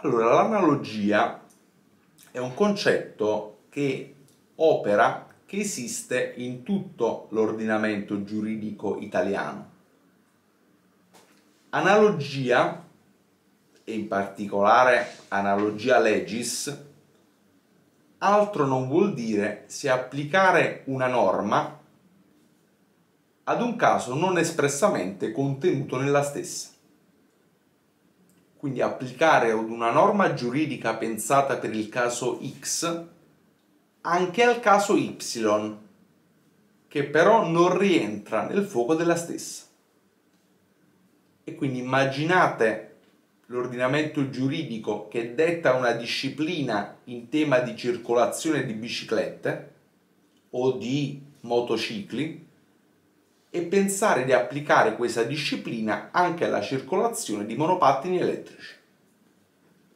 Allora, l'analogia è un concetto che opera, che esiste in tutto l'ordinamento giuridico italiano. Analogia, e in particolare analogia legis, altro non vuol dire se applicare una norma ad un caso non espressamente contenuto nella stessa quindi applicare ad una norma giuridica pensata per il caso X anche al caso Y, che però non rientra nel fuoco della stessa. E quindi immaginate l'ordinamento giuridico che detta una disciplina in tema di circolazione di biciclette o di motocicli e pensare di applicare questa disciplina anche alla circolazione di monopattini elettrici.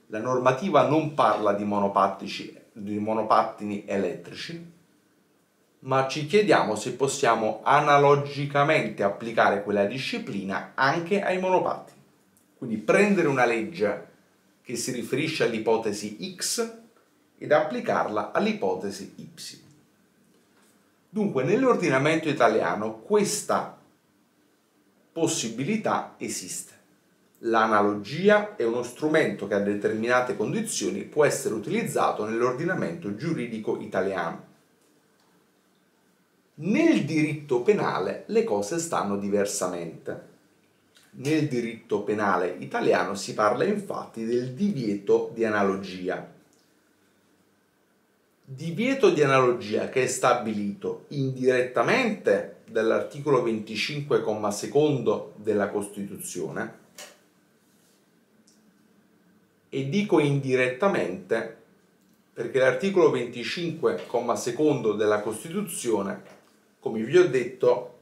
La normativa non parla di, di monopattini elettrici, ma ci chiediamo se possiamo analogicamente applicare quella disciplina anche ai monopattini. Quindi prendere una legge che si riferisce all'ipotesi X ed applicarla all'ipotesi Y. Dunque, nell'ordinamento italiano questa possibilità esiste. L'analogia è uno strumento che a determinate condizioni può essere utilizzato nell'ordinamento giuridico italiano. Nel diritto penale le cose stanno diversamente. Nel diritto penale italiano si parla infatti del divieto di analogia, divieto di analogia che è stabilito indirettamente dall'articolo 25, secondo della Costituzione e dico indirettamente perché l'articolo 25, secondo della Costituzione, come vi ho detto,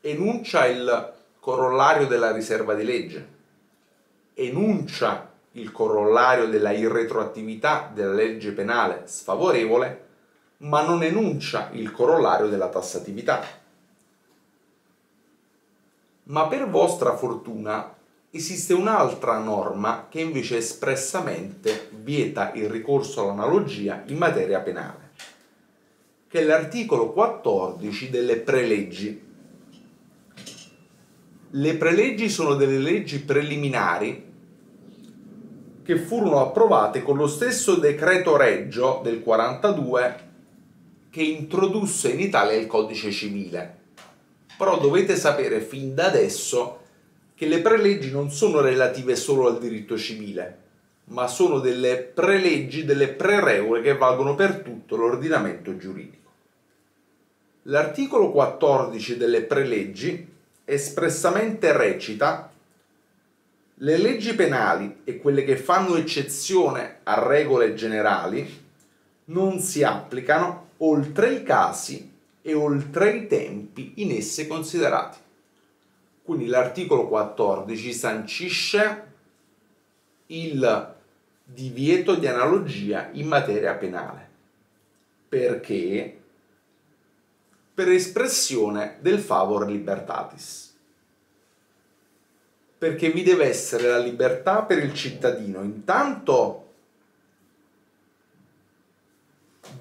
enuncia il corollario della riserva di legge, enuncia il corollario della irretroattività della legge penale sfavorevole, ma non enuncia il corollario della tassatività. Ma per vostra fortuna esiste un'altra norma che invece espressamente vieta il ricorso all'analogia in materia penale, che è l'articolo 14 delle preleggi. Le preleggi sono delle leggi preliminari che furono approvate con lo stesso decreto reggio del 42 che introdusse in Italia il codice civile. Però dovete sapere fin da adesso che le preleggi non sono relative solo al diritto civile, ma sono delle preleggi, delle preregole che valgono per tutto l'ordinamento giuridico. L'articolo 14 delle preleggi espressamente recita le leggi penali e quelle che fanno eccezione a regole generali non si applicano oltre i casi e oltre i tempi in esse considerati. Quindi l'articolo 14 sancisce il divieto di analogia in materia penale. Perché? Per espressione del favor libertatis perché vi deve essere la libertà per il cittadino, intanto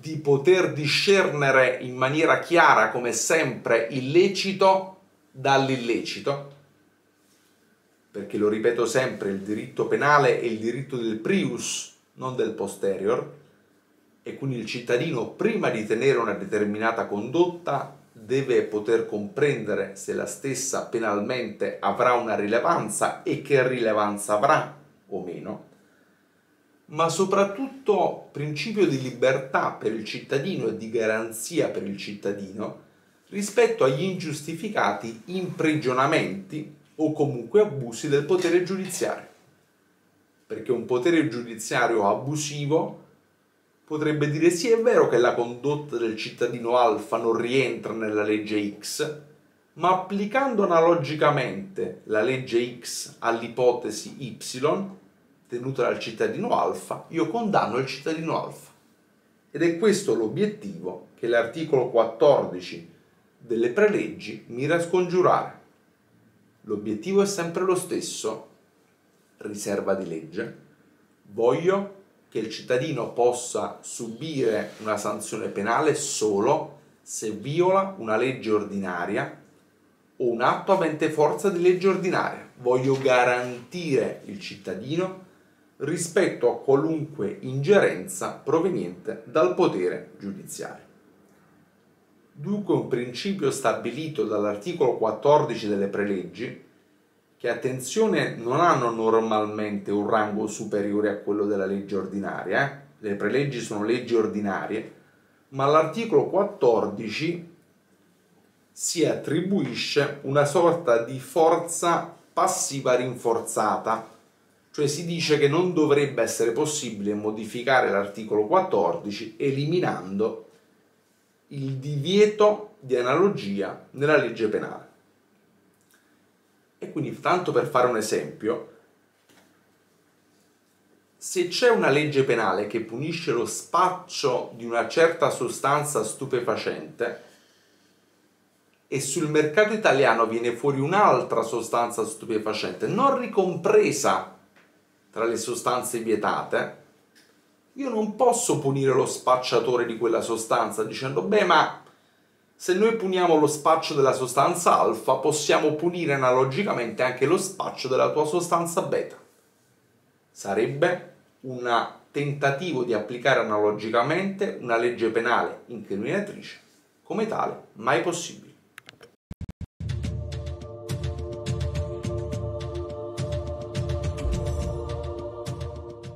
di poter discernere in maniera chiara, come sempre, il lecito dall'illecito, perché lo ripeto sempre, il diritto penale è il diritto del prius, non del posterior, e quindi il cittadino prima di tenere una determinata condotta deve poter comprendere se la stessa penalmente avrà una rilevanza e che rilevanza avrà o meno, ma soprattutto principio di libertà per il cittadino e di garanzia per il cittadino rispetto agli ingiustificati imprigionamenti o comunque abusi del potere giudiziario. Perché un potere giudiziario abusivo potrebbe dire sì è vero che la condotta del cittadino alfa non rientra nella legge X, ma applicando analogicamente la legge X all'ipotesi Y tenuta dal cittadino alfa, io condanno il cittadino alfa. Ed è questo l'obiettivo che l'articolo 14 delle preleggi mira a scongiurare. L'obiettivo è sempre lo stesso, riserva di legge, Voglio che il cittadino possa subire una sanzione penale solo se viola una legge ordinaria o un atto avente forza di legge ordinaria. Voglio garantire il cittadino rispetto a qualunque ingerenza proveniente dal potere giudiziario. Dunque un principio stabilito dall'articolo 14 delle preleggi che attenzione non hanno normalmente un rango superiore a quello della legge ordinaria, eh? le preleggi sono leggi ordinarie, ma l'articolo 14 si attribuisce una sorta di forza passiva rinforzata, cioè si dice che non dovrebbe essere possibile modificare l'articolo 14 eliminando il divieto di analogia nella legge penale. Quindi, tanto per fare un esempio, se c'è una legge penale che punisce lo spaccio di una certa sostanza stupefacente e sul mercato italiano viene fuori un'altra sostanza stupefacente non ricompresa tra le sostanze vietate, io non posso punire lo spacciatore di quella sostanza dicendo beh ma se noi puniamo lo spaccio della sostanza alfa, possiamo punire analogicamente anche lo spaccio della tua sostanza beta. Sarebbe un tentativo di applicare analogicamente una legge penale incriminatrice, come tale mai possibile.